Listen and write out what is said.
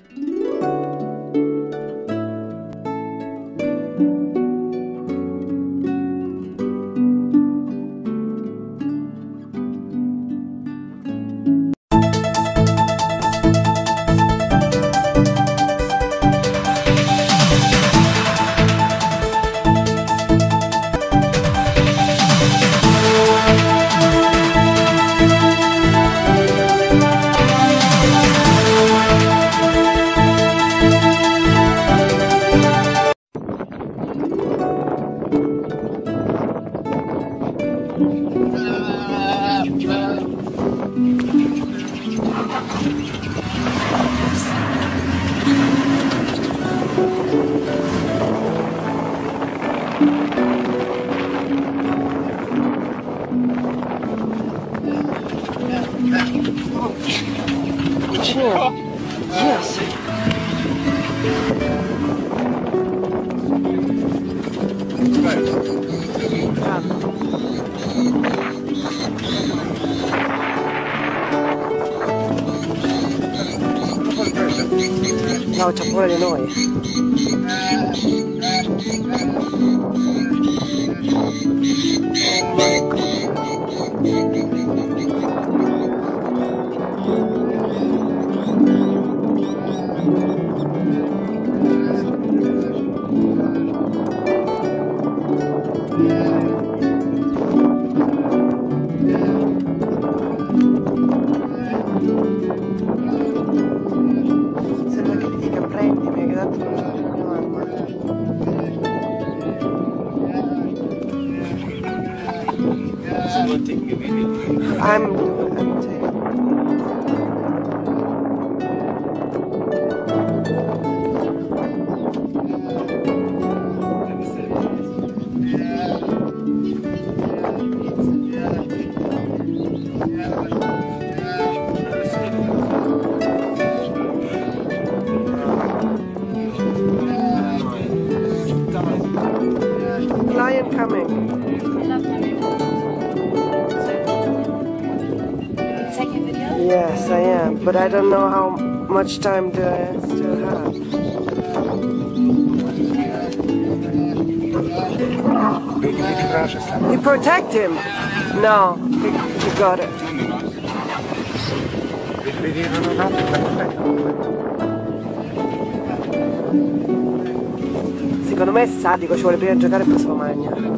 Sure. Yes. เราช็อกโกแลตหน่อย I'm, I'm taking. Yes, I am, but I don't know how much time do I still have. You protect him? No, he, he got it. Secondo me è sadico, ci vuole prima giocare e poi lo mangia.